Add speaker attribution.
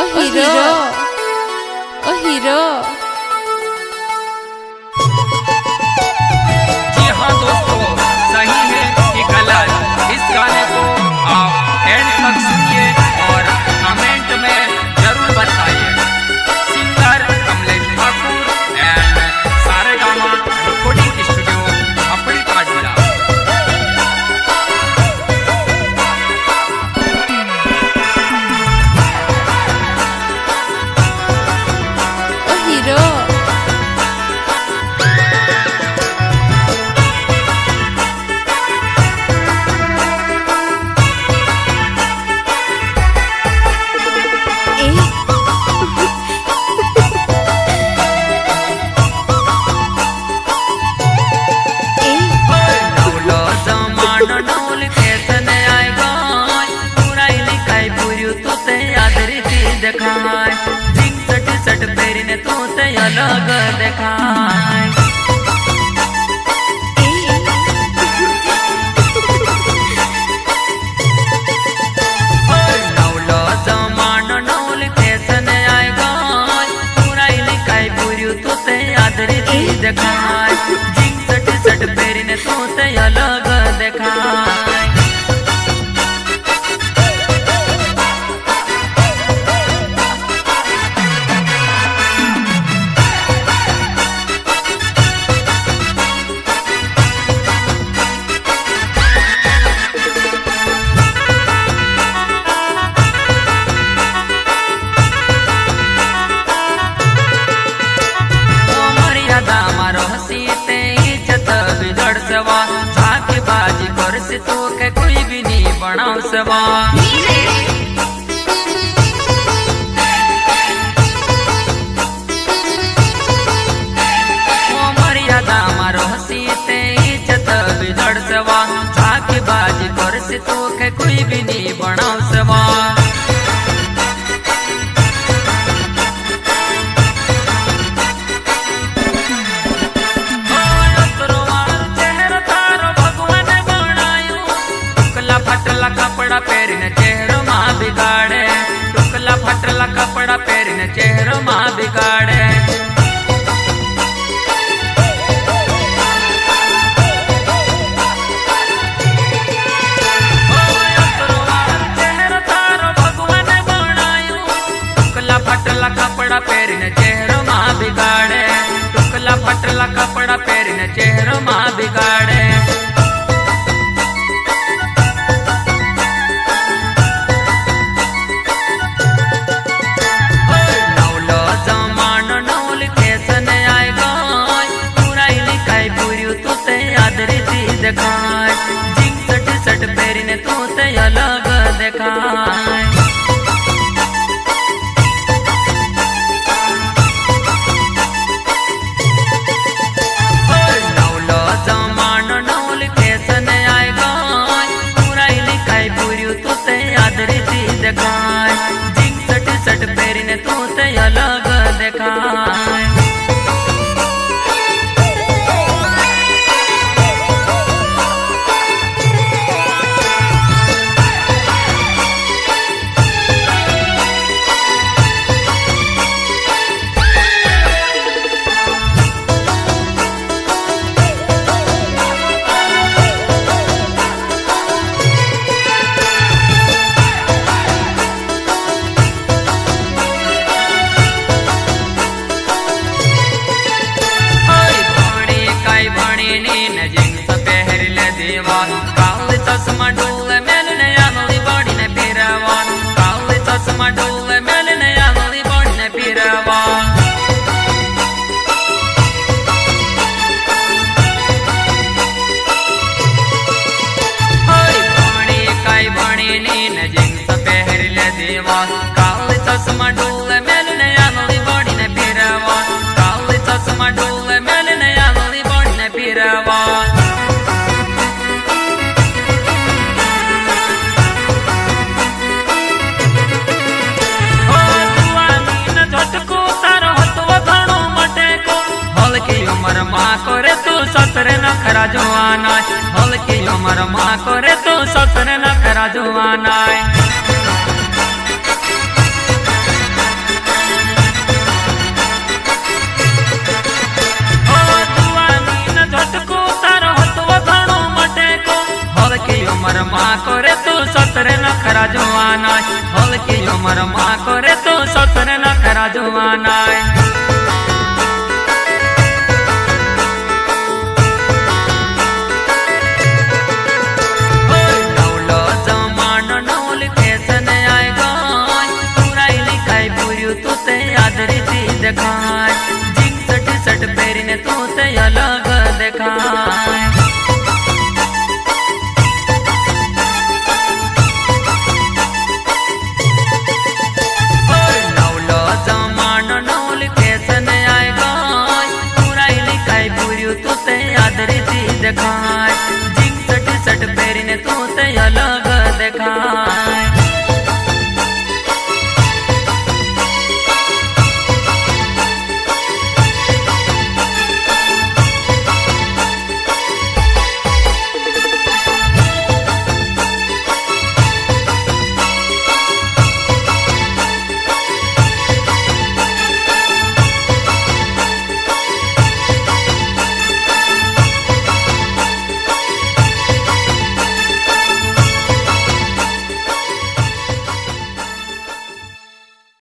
Speaker 1: ओ हिरो ओ हिरो
Speaker 2: से अलग देखा बिनी बनाउँछवा मर्यादा मारो हसी ते इज़्ज़त बिगड्छवा झाक बाजी લુગડા પહેરીને ચહેરો માં બિગાડે પટલા કપડા પહેરીને ચહેરો માં બિગાડે ટુકલા પટલા કપડા પહેરીને ચહેરો માં બિગાડે चश्मा डोले नया नोली बॉडी ने पीरावान काले चश्मा डोले मैंने नया नोली बॉडी ने पीरावान काई জোয়ানায় হলকে আমার মা করে তো সতরে না ফেরা জোয়ানায় আমার মা করে তো সতরে না খরা জোয়ানায় হলকে আমার মা করে তো tú te